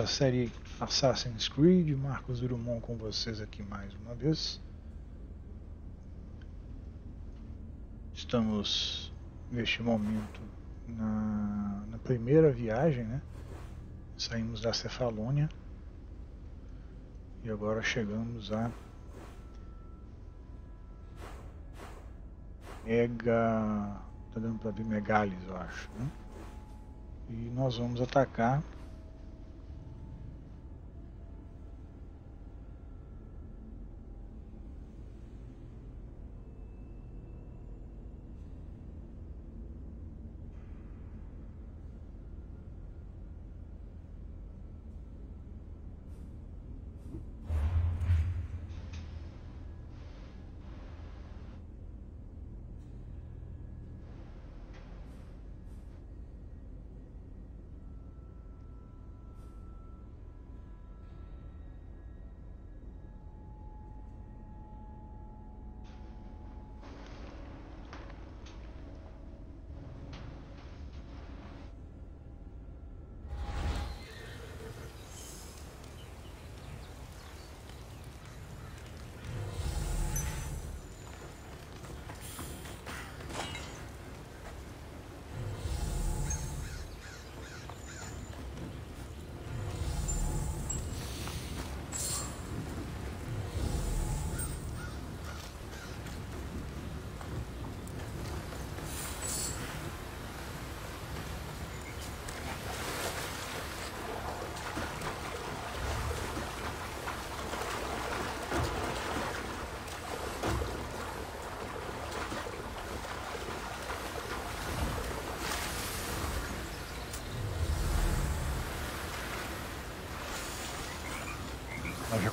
da série Assassin's Creed. Marcos Drummond com vocês aqui mais uma vez. Estamos neste momento na, na primeira viagem, né? Saímos da Cefalônia e agora chegamos a Mega. Tá dando pra ver Megalis, eu acho. Né? E nós vamos atacar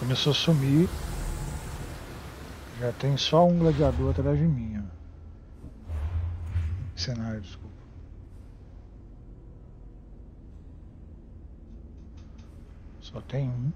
começou a sumir. Já tem só um gladiador atrás de mim. Ó. Cenário, desculpa. Só tem um.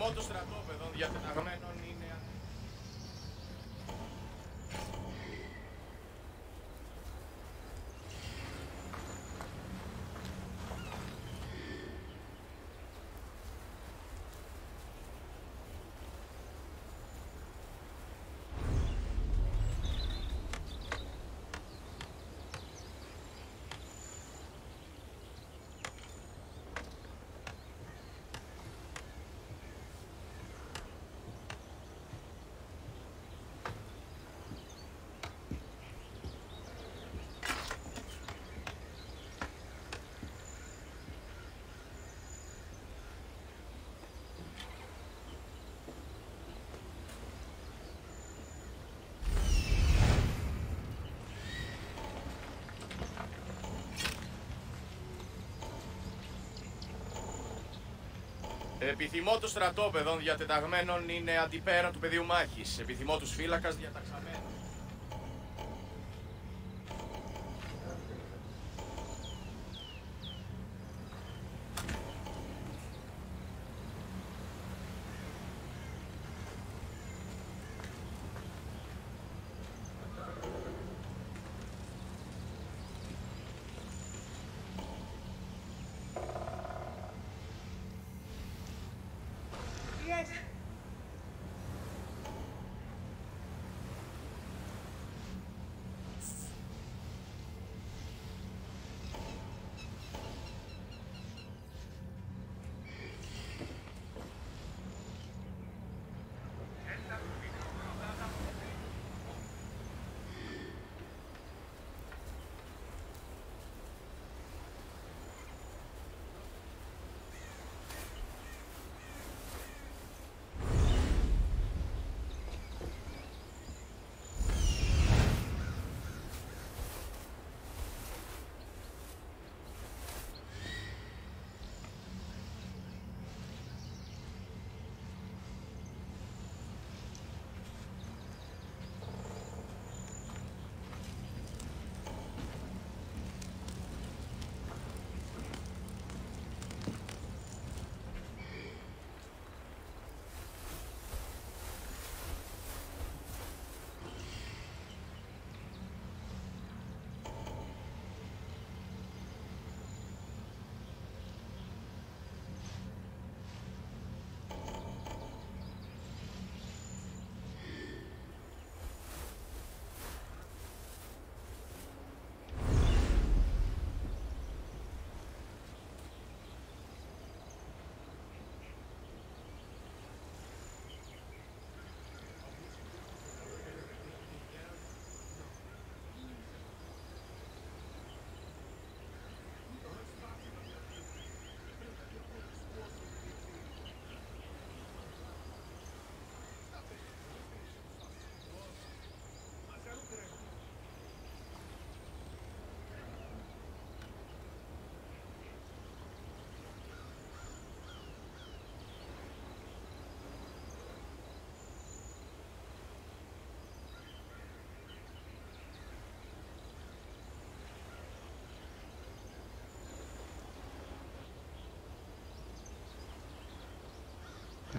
Μόνο το στρατόπεδο διατεταγμένο. Επιθυμώ το στρατόπεδο διατεταγμένων είναι αντιπέραν του πεδίου μάχης. Επιθυμώ τους φύλακας διαταξαμένων.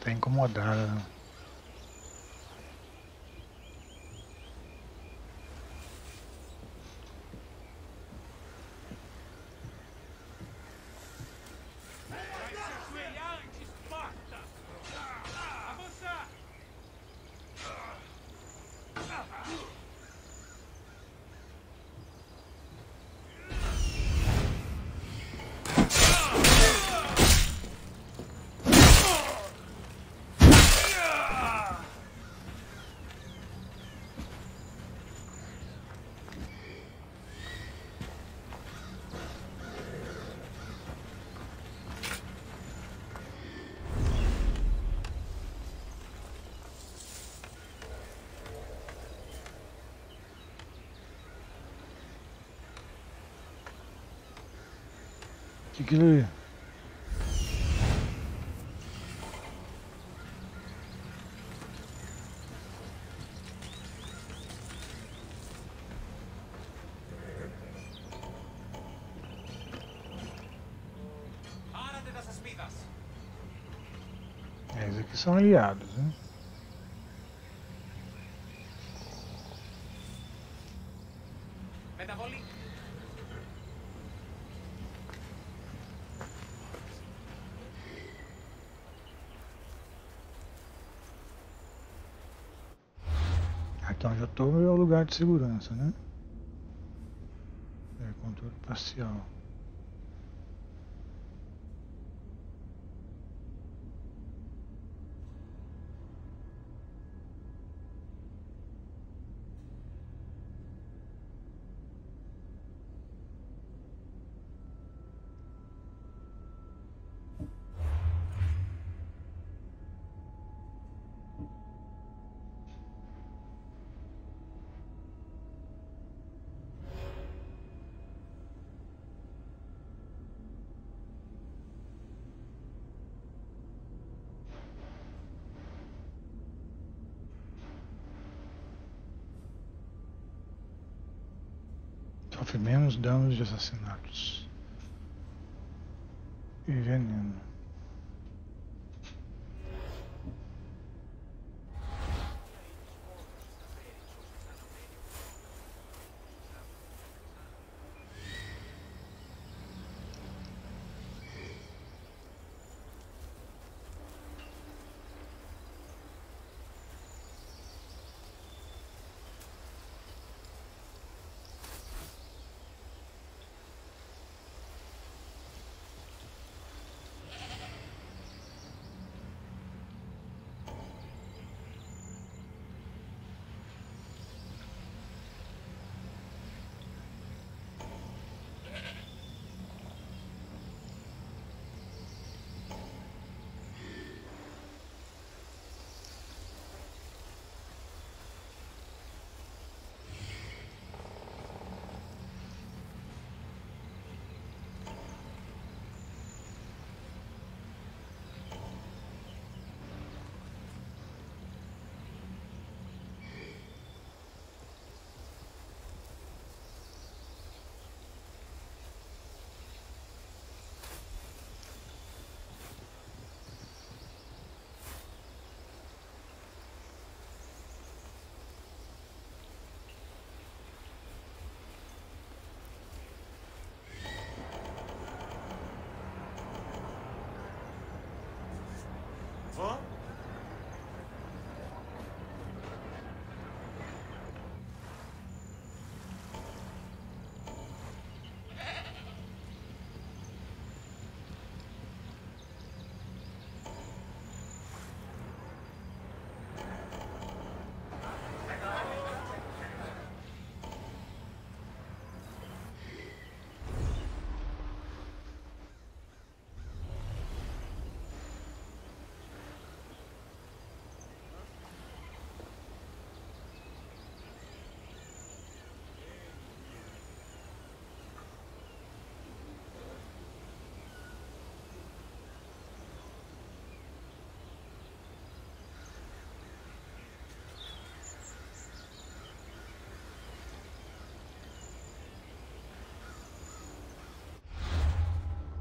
Tá incomodada. que aquilo... É, eles aqui são aliados. Lugar de segurança, né? É, controle parcial. Danos de assassinatos. E veneno.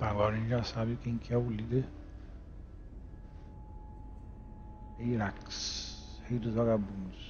Agora a gente já sabe quem que é o líder. Irax, rei dos vagabundos.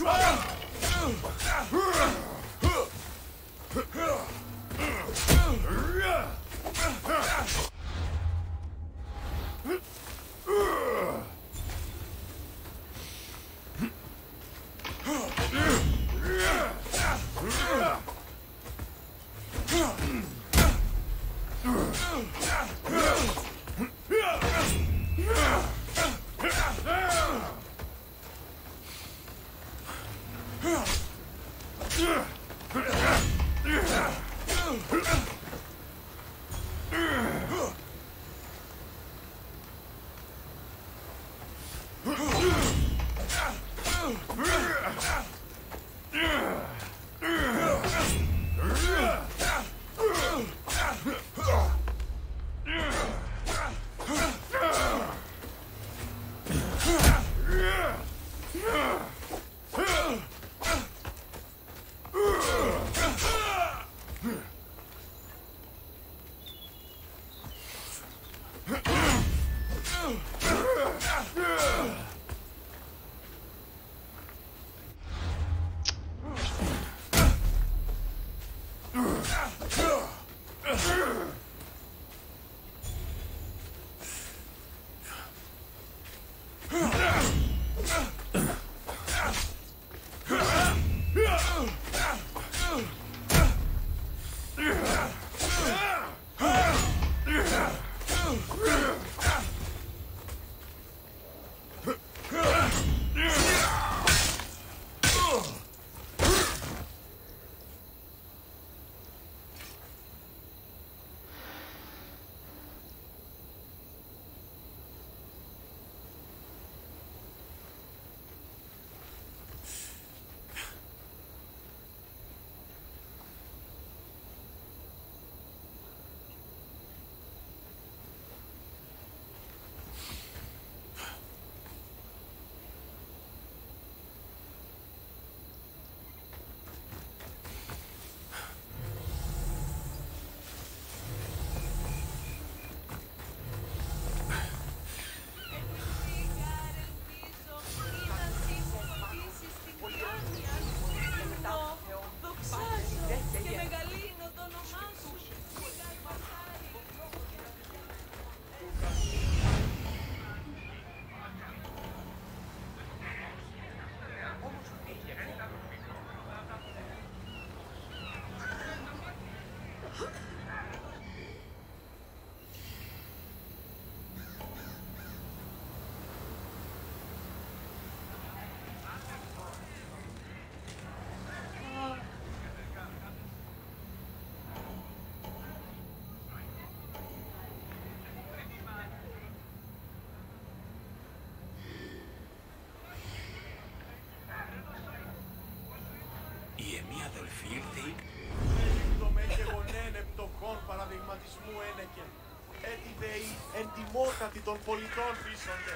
Schwang! Μία αδελφή ήρθε ή... με γεγονέν παραδειγματισμού ένεκεν. Έτι η εντιμότατη των πολιτών φύσονται.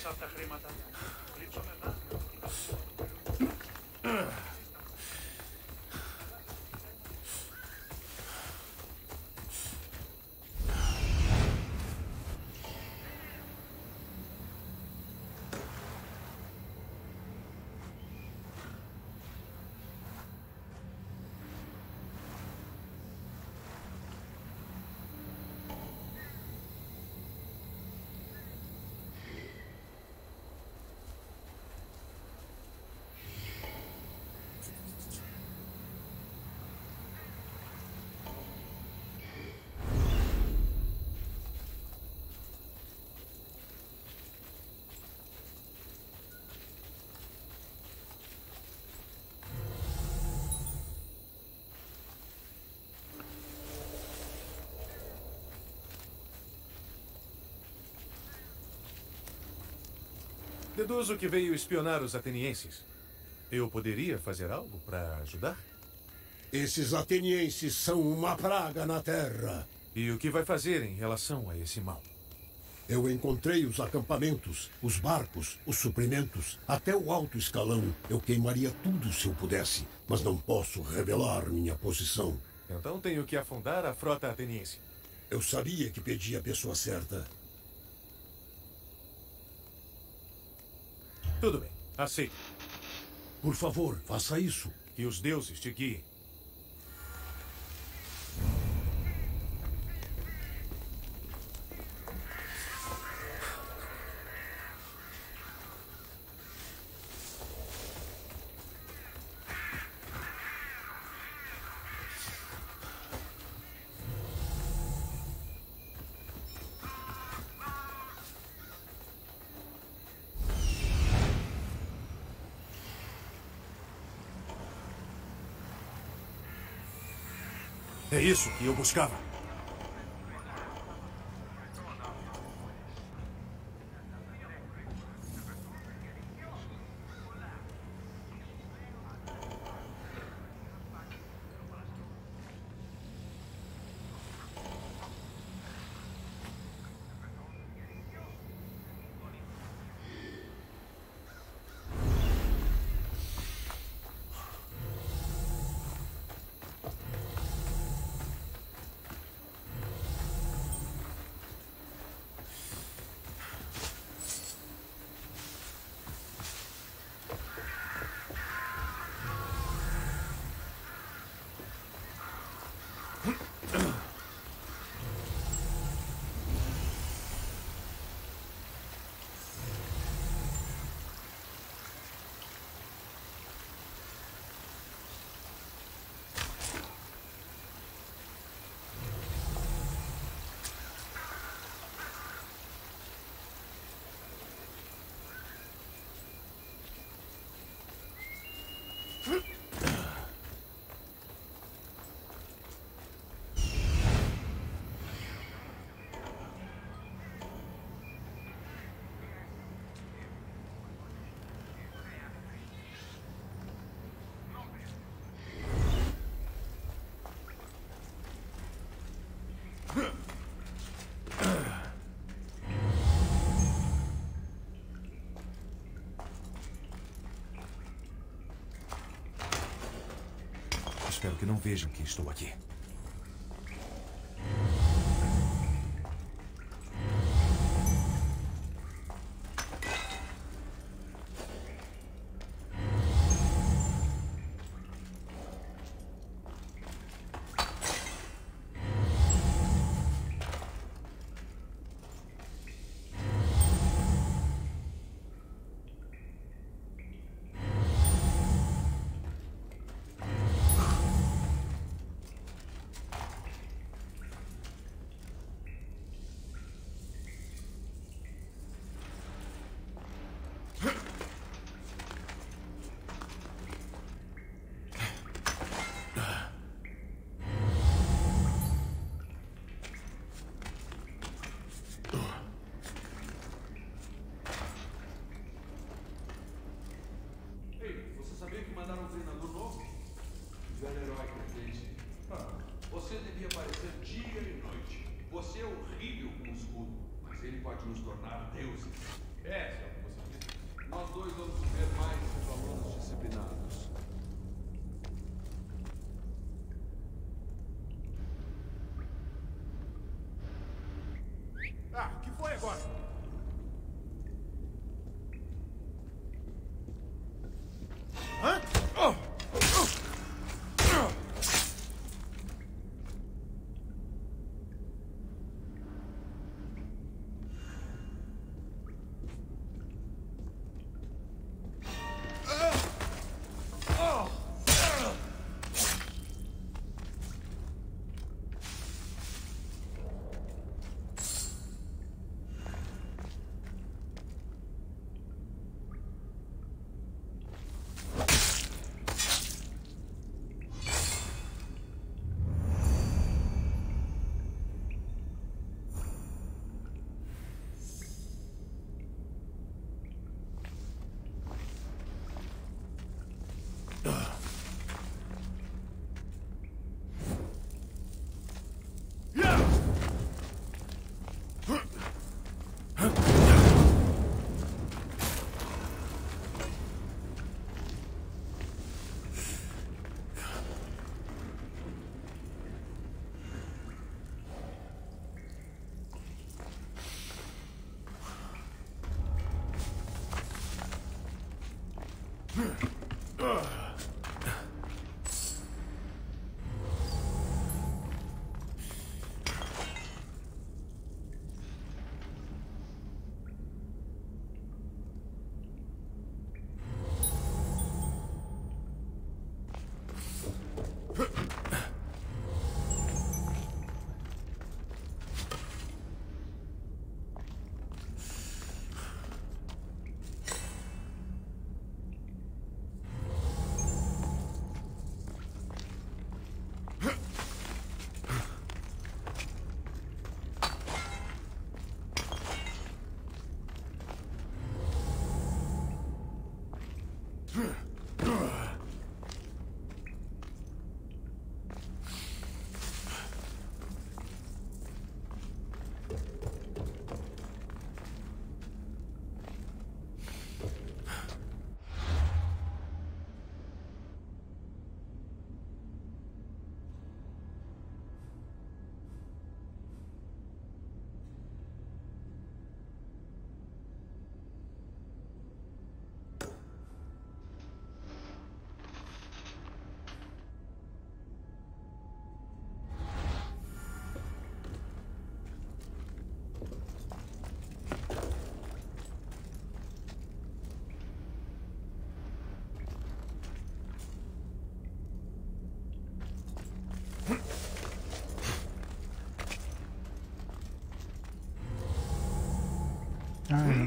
αυτά τα χρήματα. Deduzo que veio espionar os atenienses. Eu poderia fazer algo para ajudar? Esses atenienses são uma praga na Terra. E o que vai fazer em relação a esse mal? Eu encontrei os acampamentos, os barcos, os suprimentos, até o alto escalão. Eu queimaria tudo se eu pudesse, mas não posso revelar minha posição. Então tenho que afundar a frota ateniense. Eu sabia que pedi a pessoa certa. Tudo bem, aceito. Por favor, faça isso. Que os deuses te guiem. É isso que eu buscava. Espero que não vejam que estou aqui.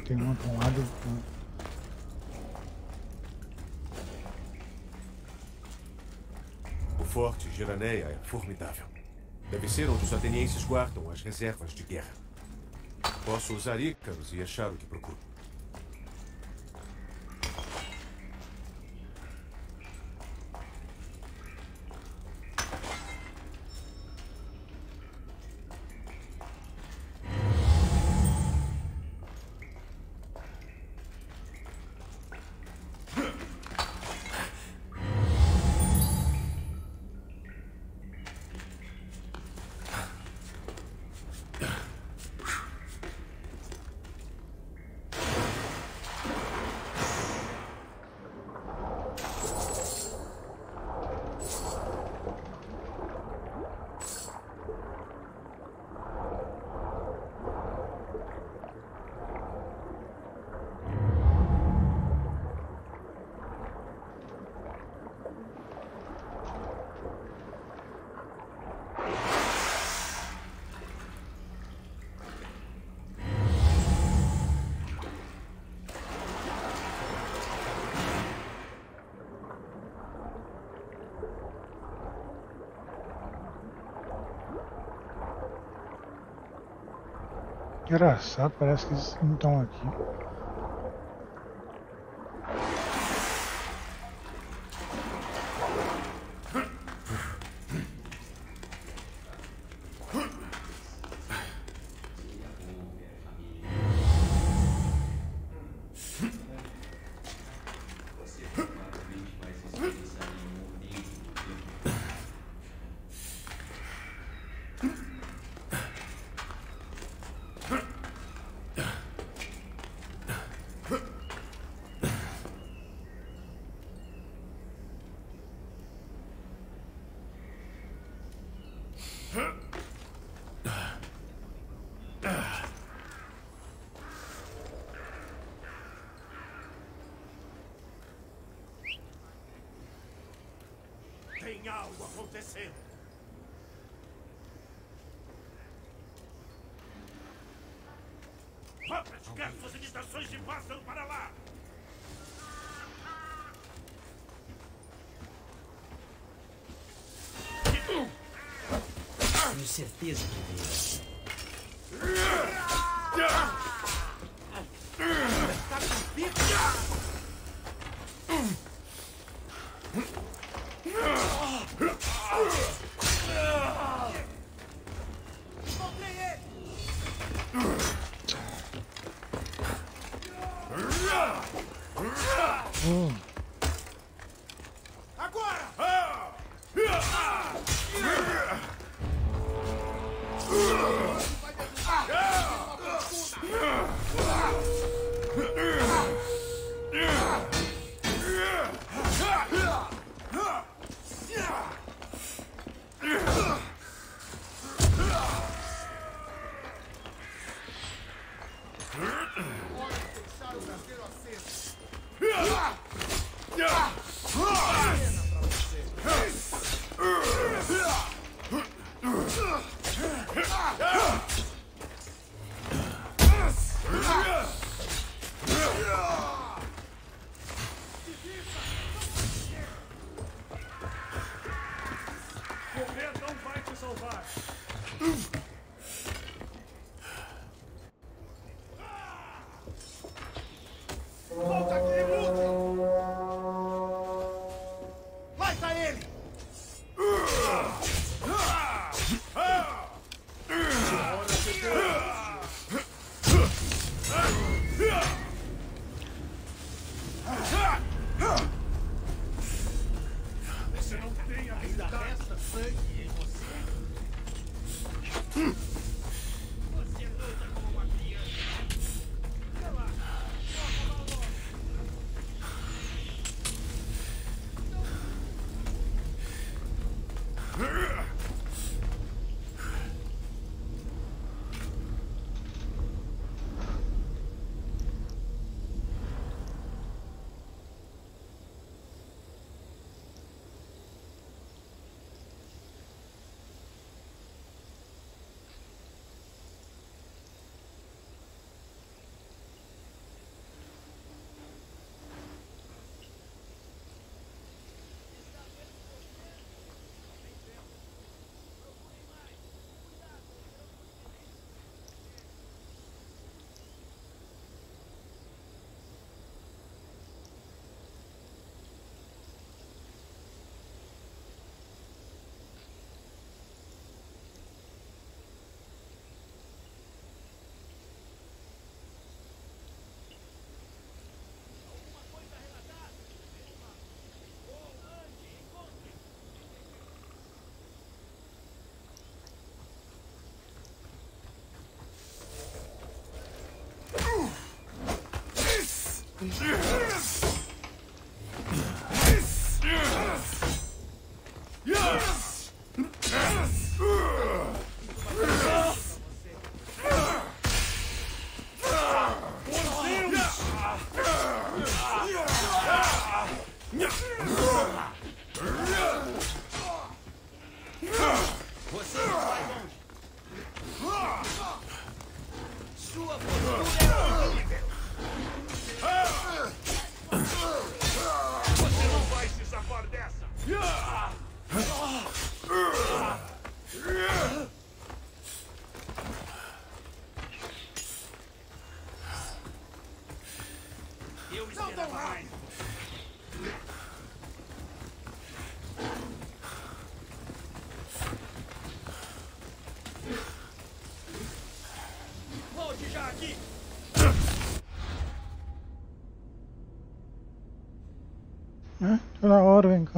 Tem uma para um lado. um- O forte Geraneia é formidável. Deve ser onde os atenienses guardam as reservas de guerra. Posso usar Ícaros e achar o que Engraçado, parece que eles não estão aqui. Tem algo acontecendo. Vá imitações de pássaro para lá! Tenho certeza que veio. Yes! और bank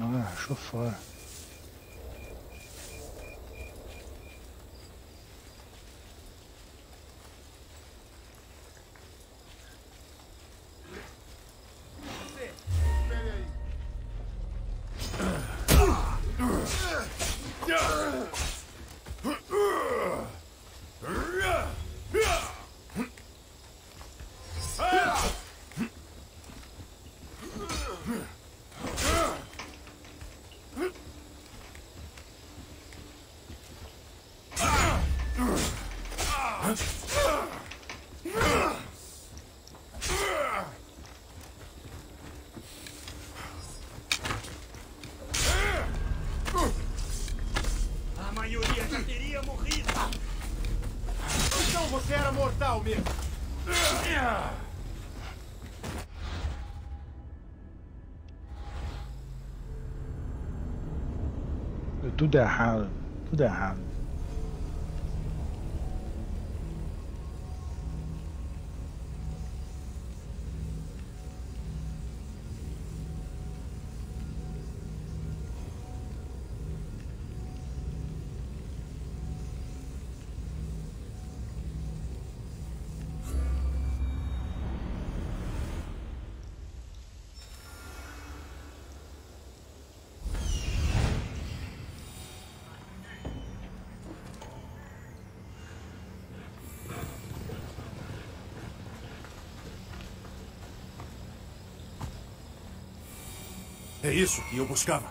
Ah, achou fora. A maioria já teria morrido. Então você Deu tudo errado. Tudo errado. É isso que eu buscava.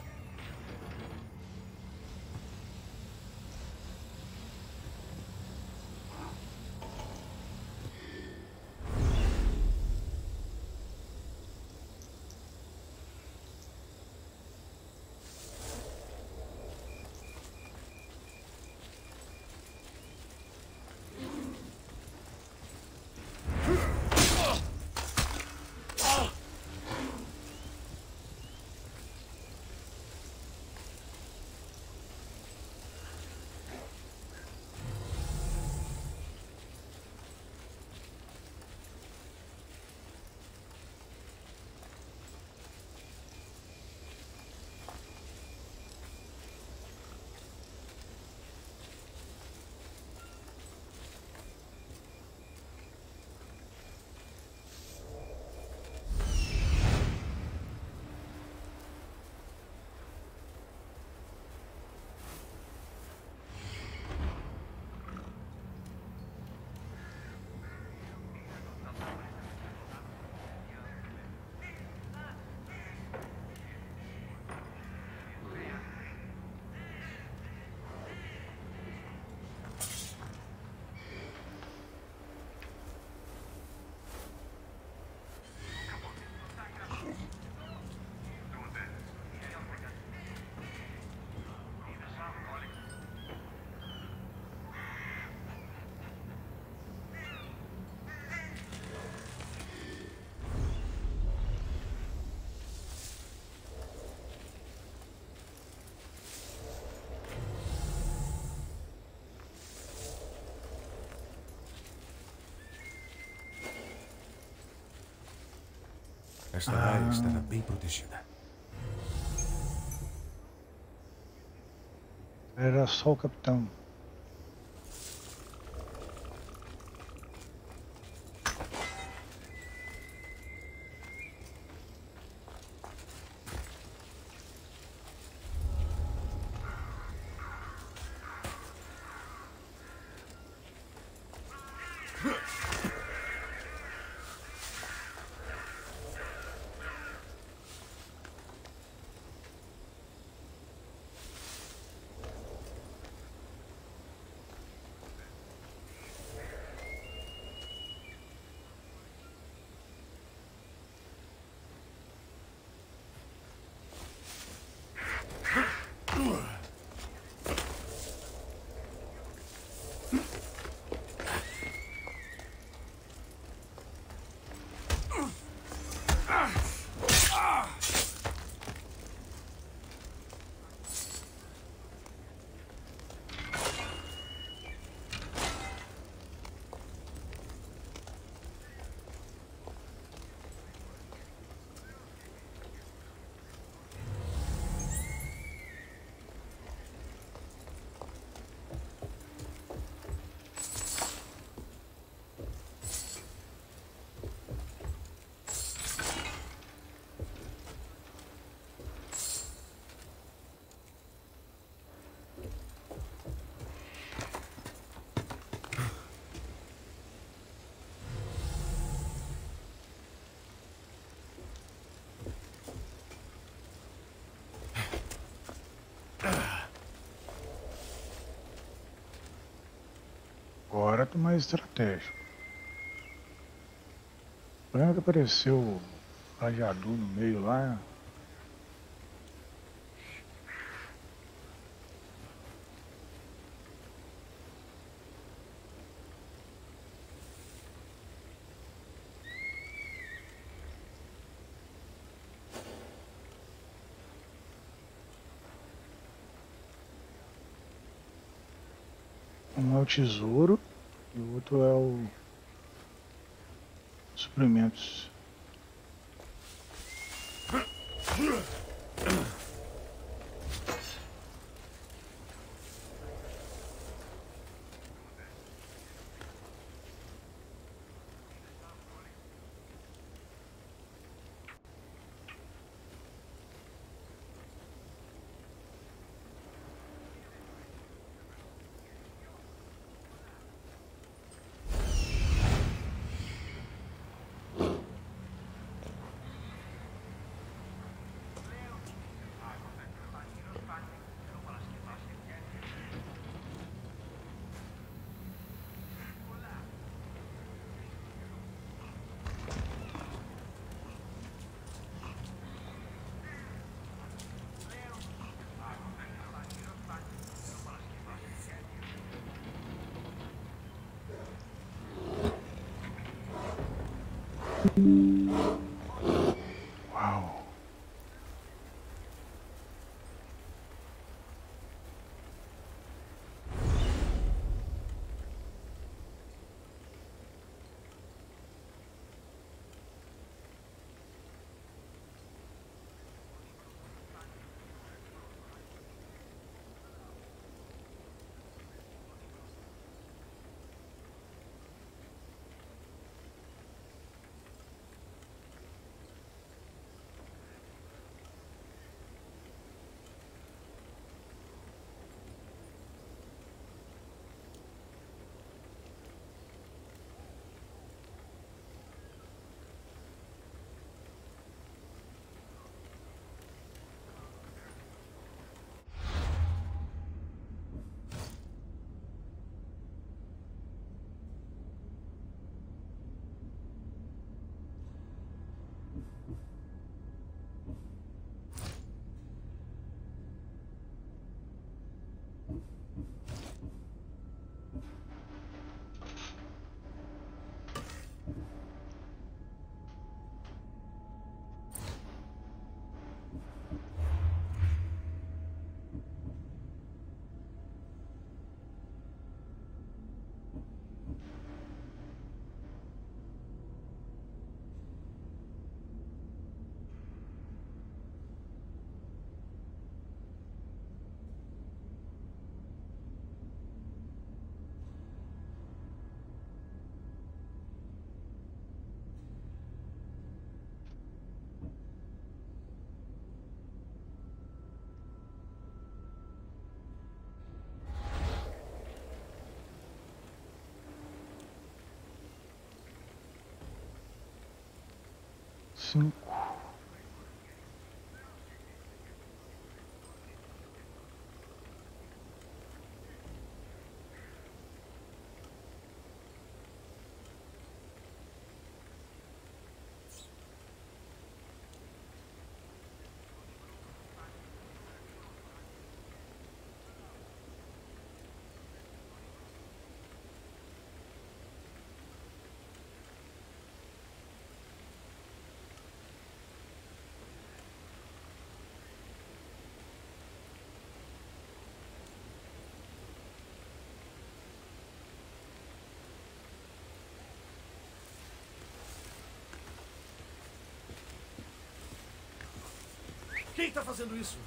Esta área estará bem protegida. Era só o capitão. Tô mais estratégico. O é que apareceu o rajadu no meio lá. Um tesouro o outro é o suprimentos. soon. Quem tá fazendo isso?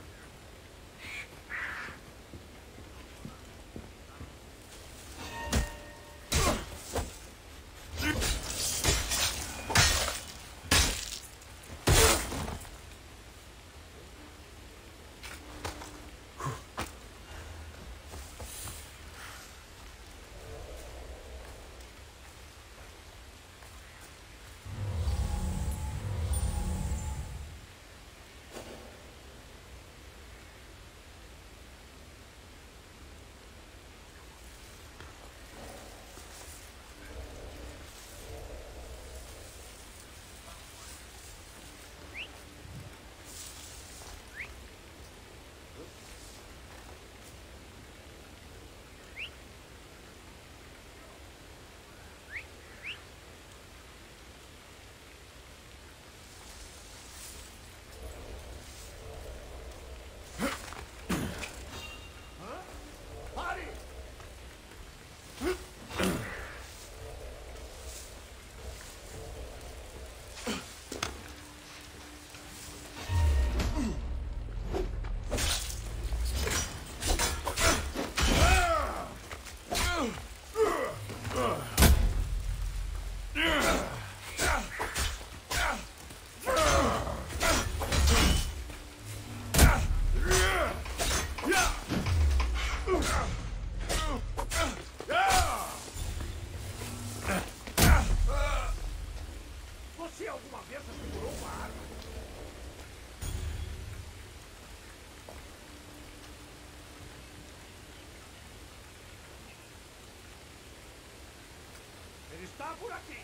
está por aqui.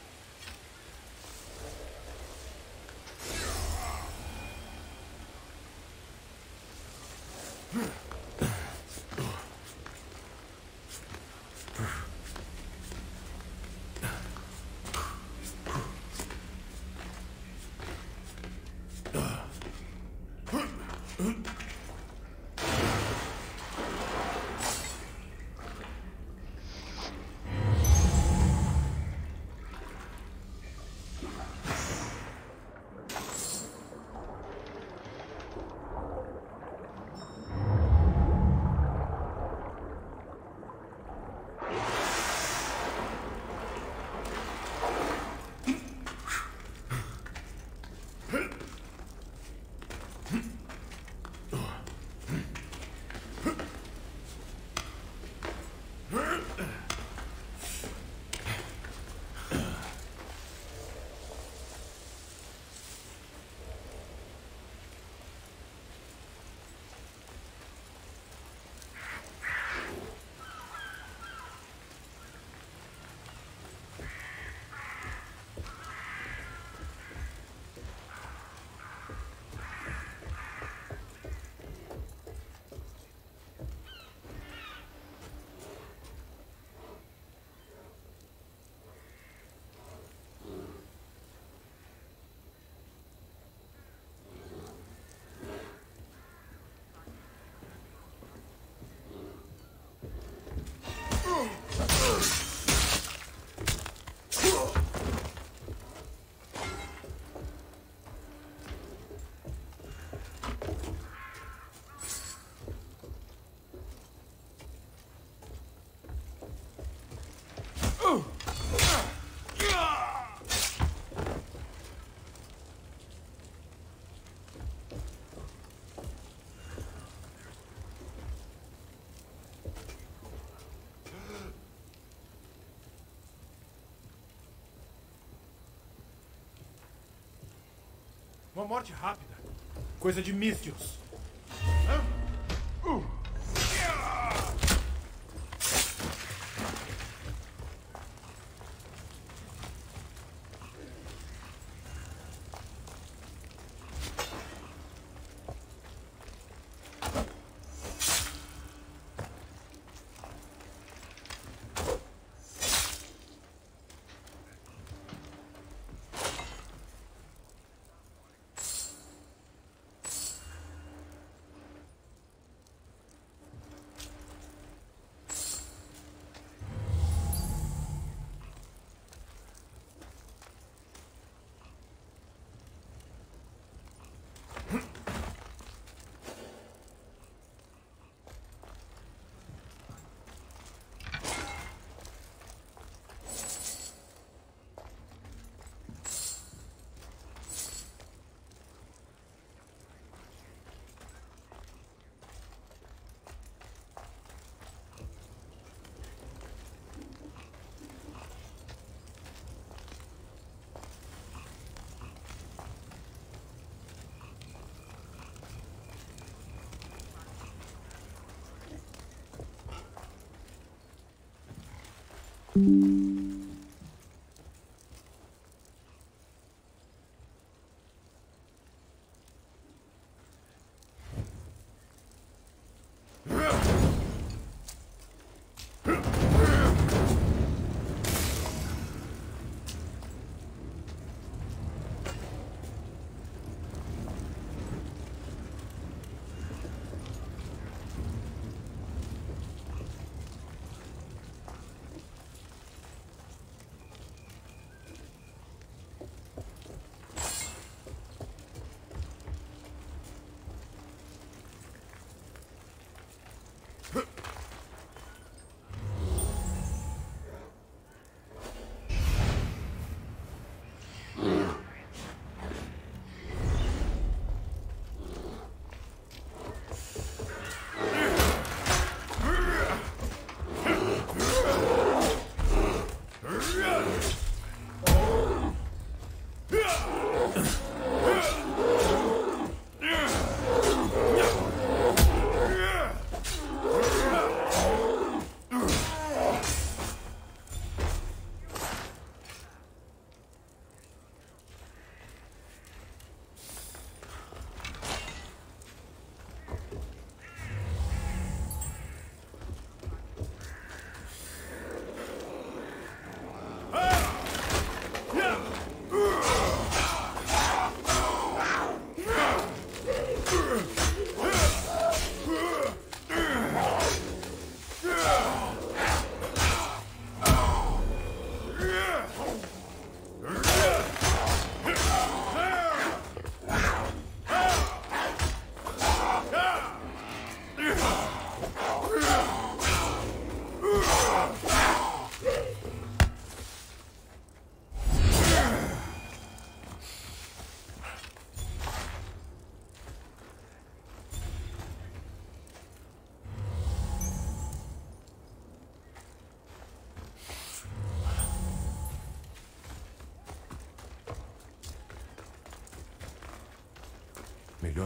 Uma morte rápida. Coisa de místicos.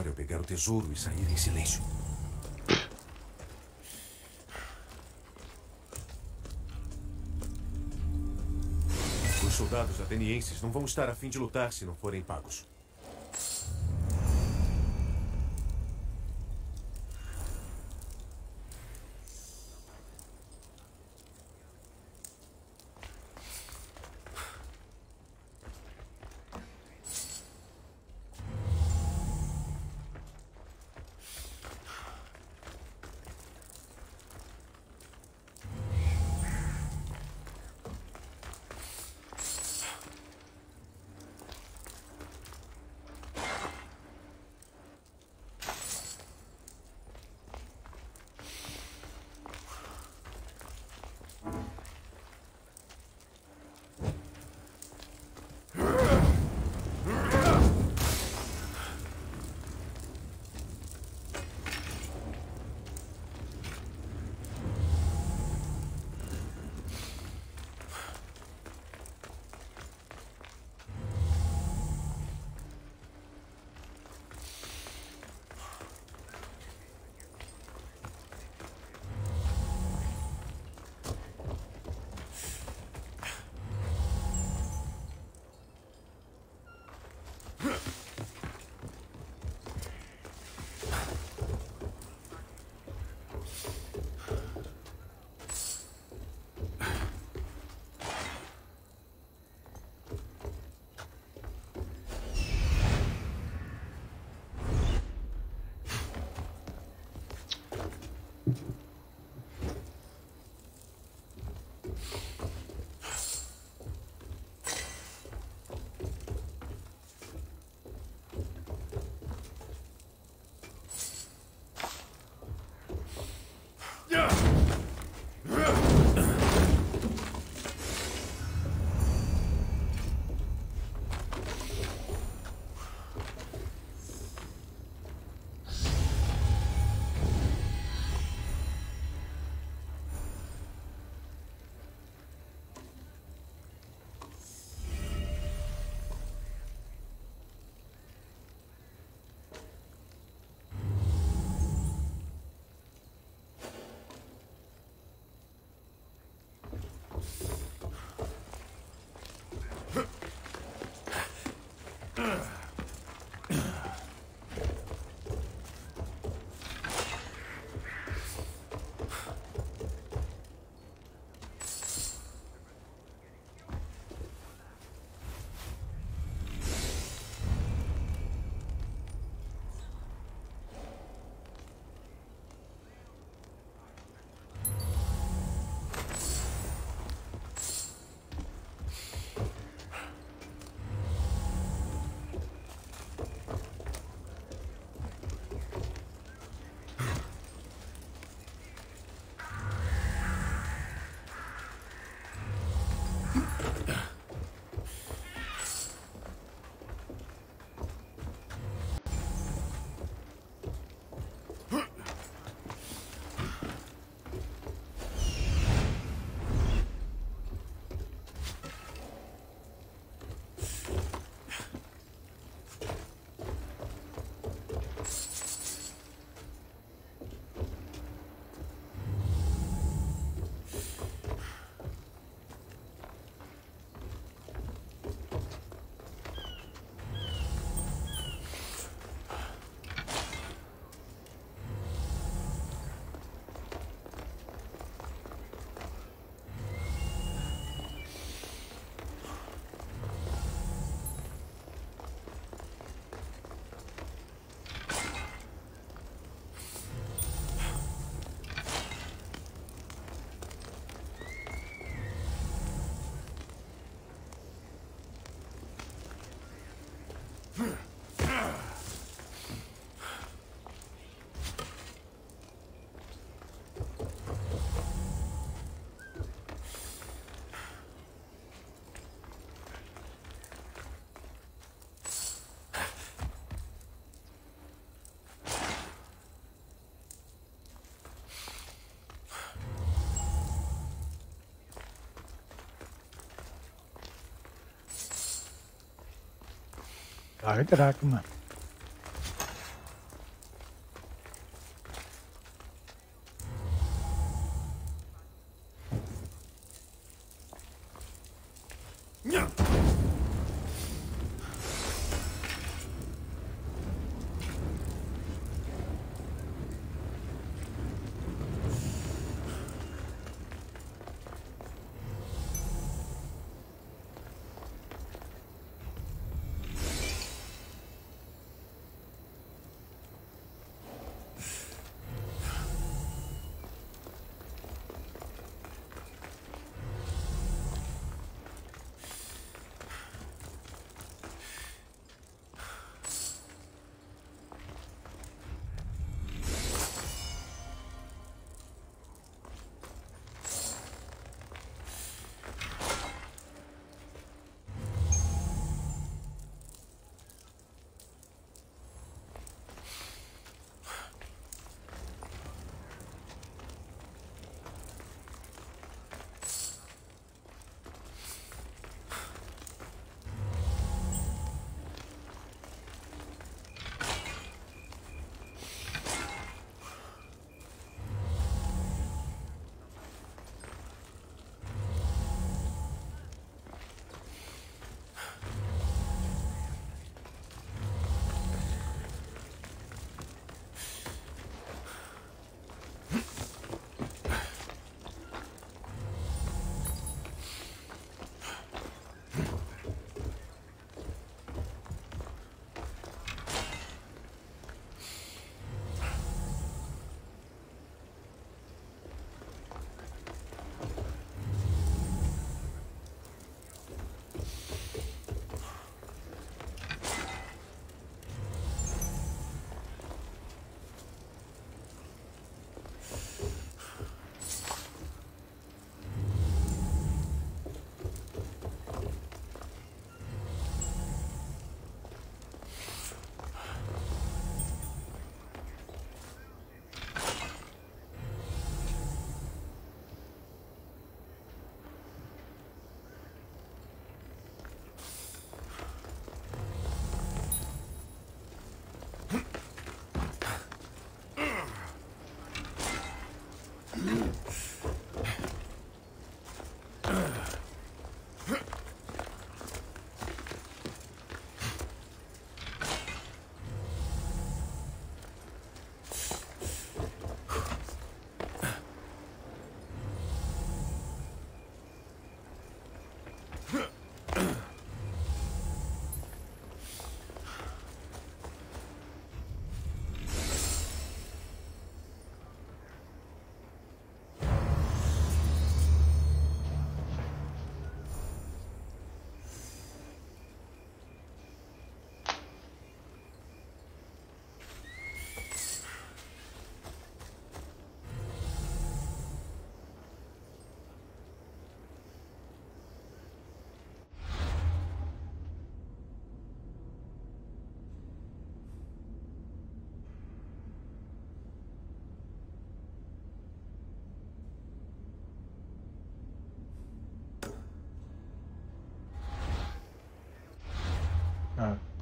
Melhor eu pegar o tesouro e sair em silêncio. Os soldados atenienses não vão estar a fim de lutar se não forem pagos. Vai, Dracma.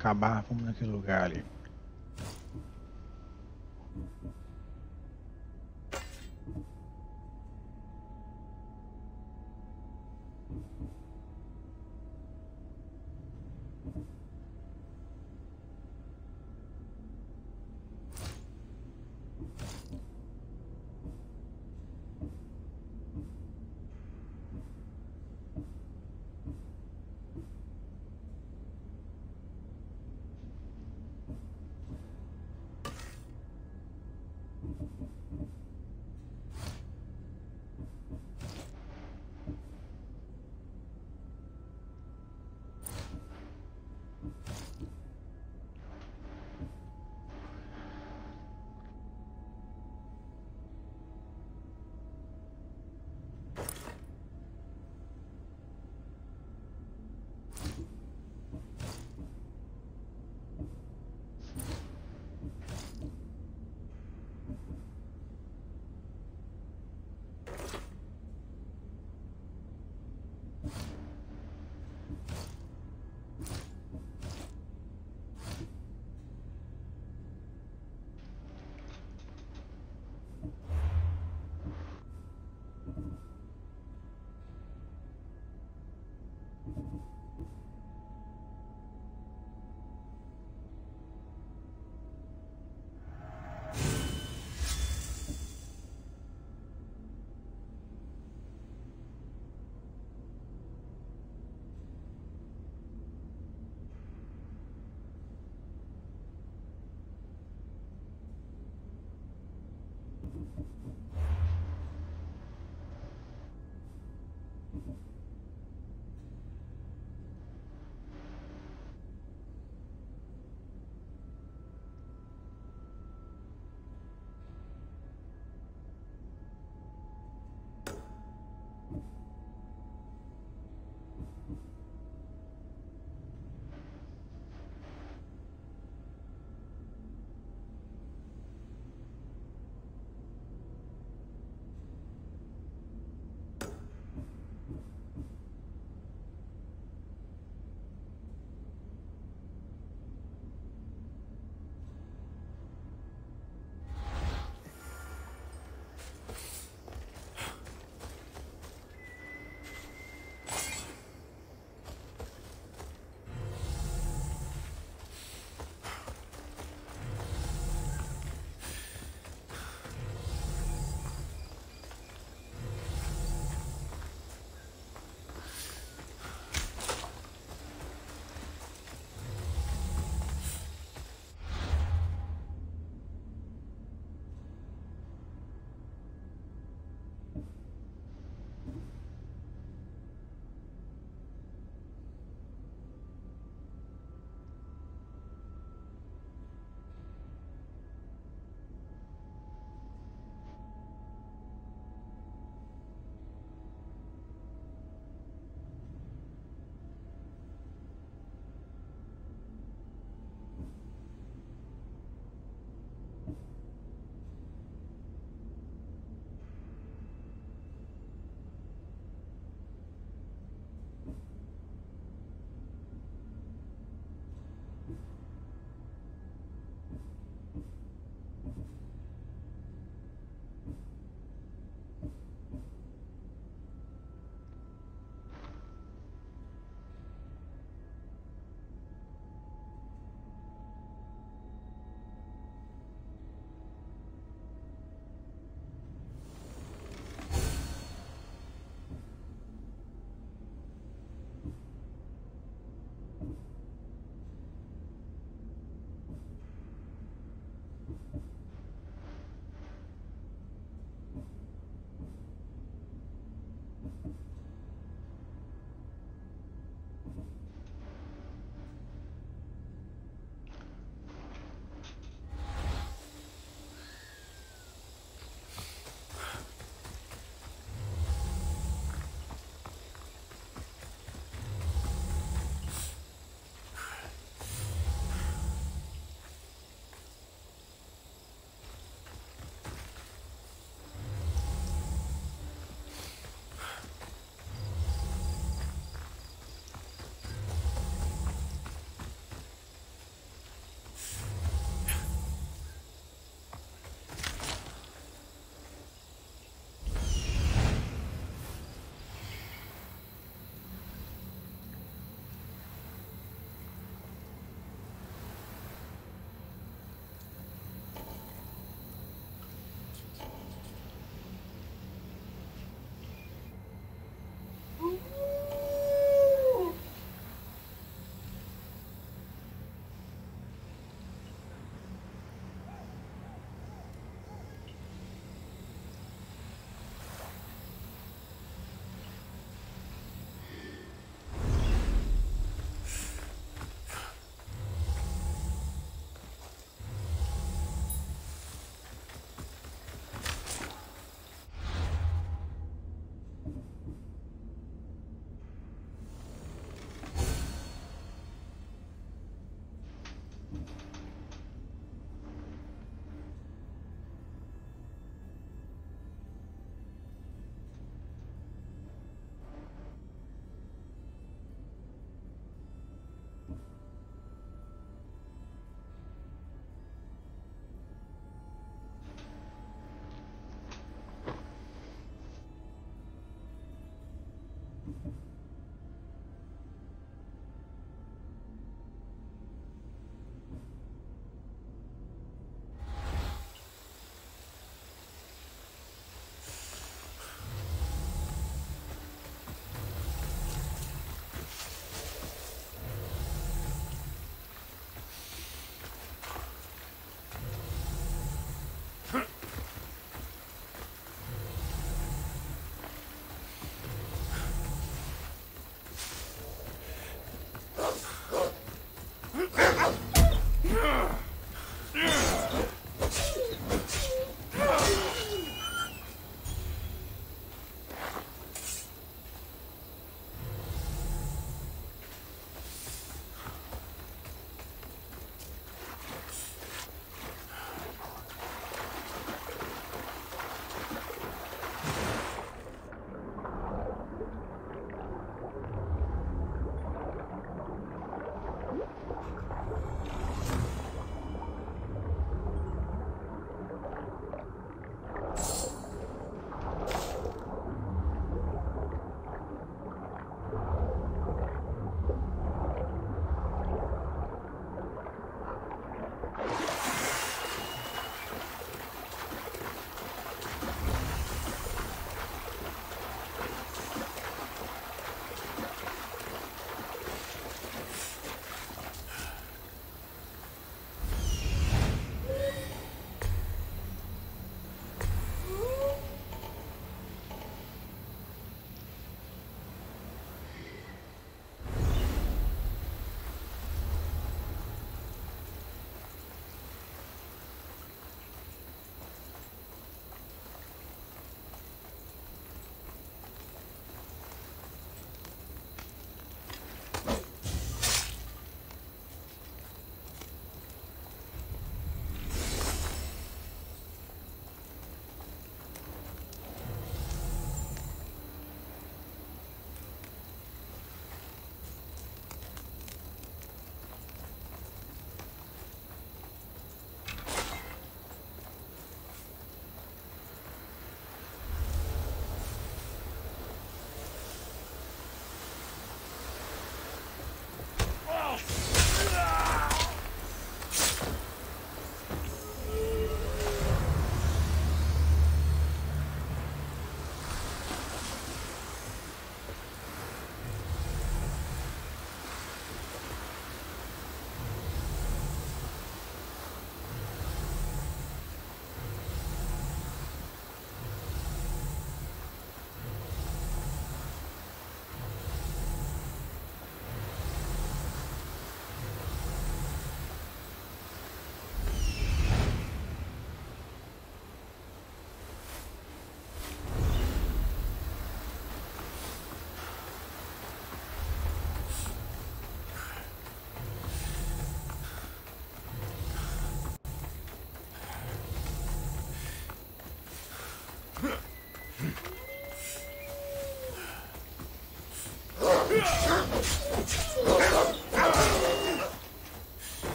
acabar, vamos naquele lugar ali.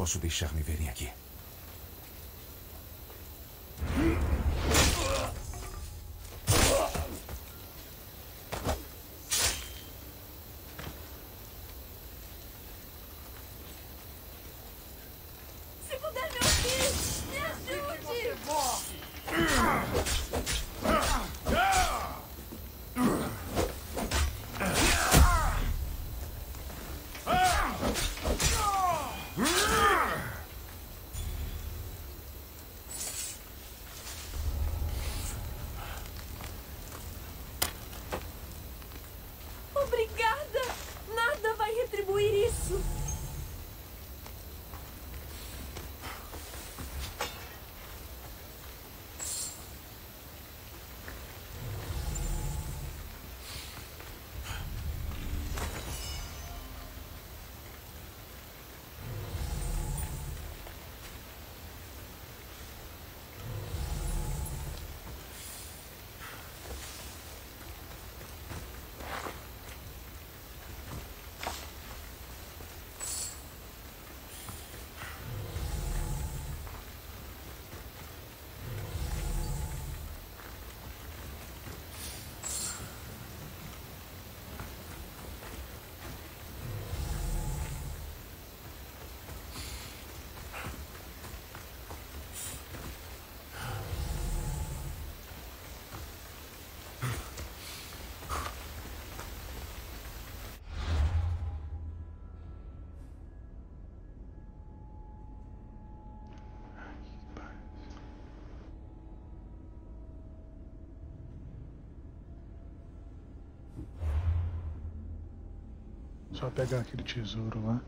Posso deixar me verem aqui. Se puder me ouvir, me ajude! Obrigada! Nada vai retribuir isso! Só pegar aquele tesouro lá.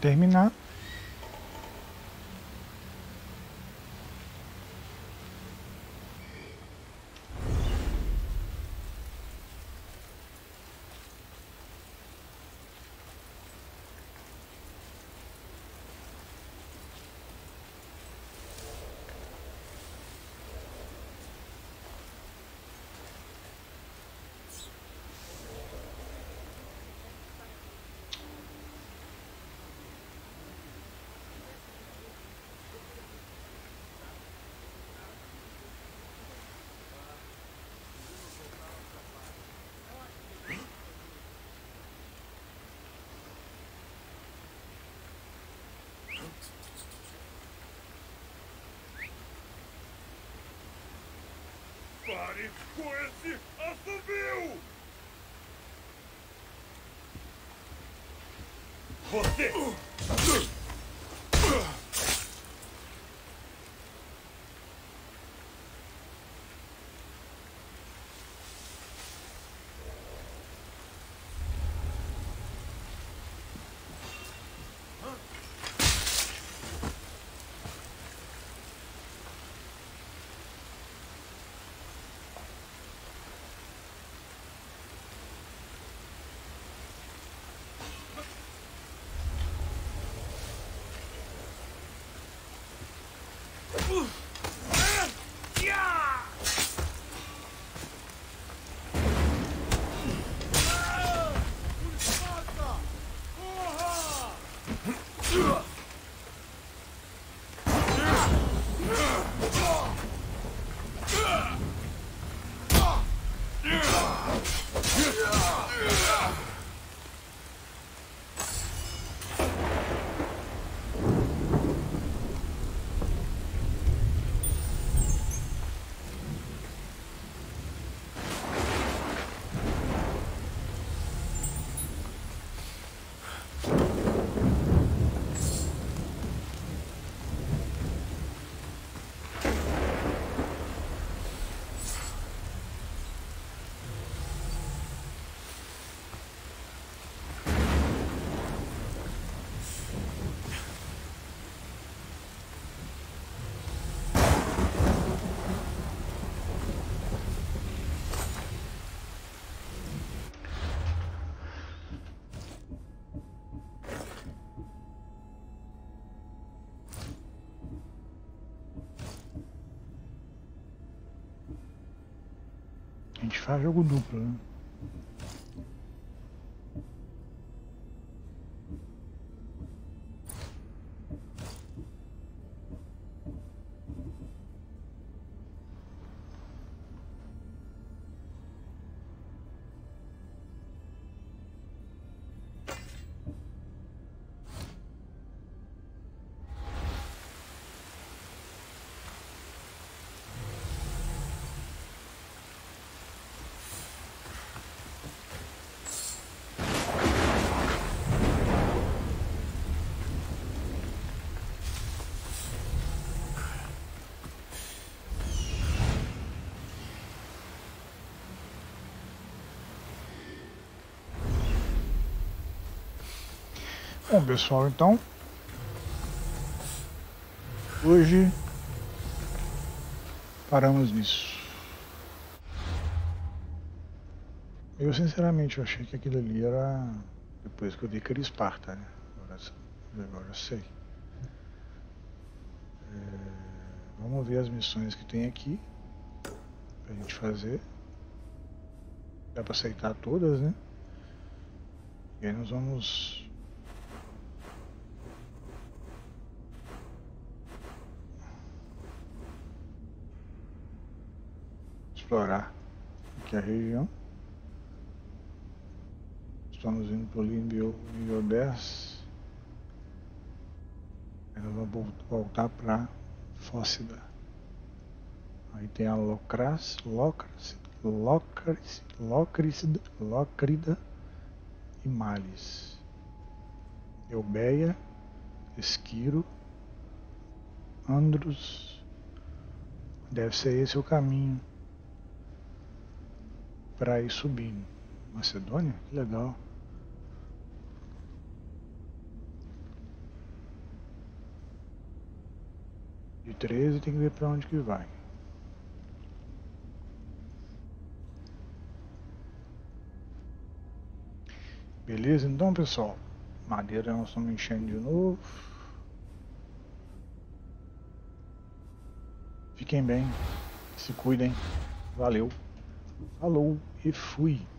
Terminar. Pare com esse assobio! Você! Gente faz jogo duplo, né? Bom pessoal, então hoje paramos nisso. Eu sinceramente achei que aquilo ali era depois que eu vi que era Esparta, né? Agora, agora eu sei. É, vamos ver as missões que tem aqui pra gente fazer. Dá pra aceitar todas, né? E aí nós vamos explorar aqui a região. Estamos indo para o nível, nível 10. Aí nós vamos voltar para Fócida. Aí tem a Locras, Locras, Locris, Locrida, Locrida e Males. Eubeia, Esquiro, Andros. Deve ser esse o caminho para ir subindo. Macedônia? Que legal. De 13 tem que ver para onde que vai. Beleza? Então, pessoal, madeira nós estamos enchendo de novo. Fiquem bem, se cuidem. Valeu. Falou e fui.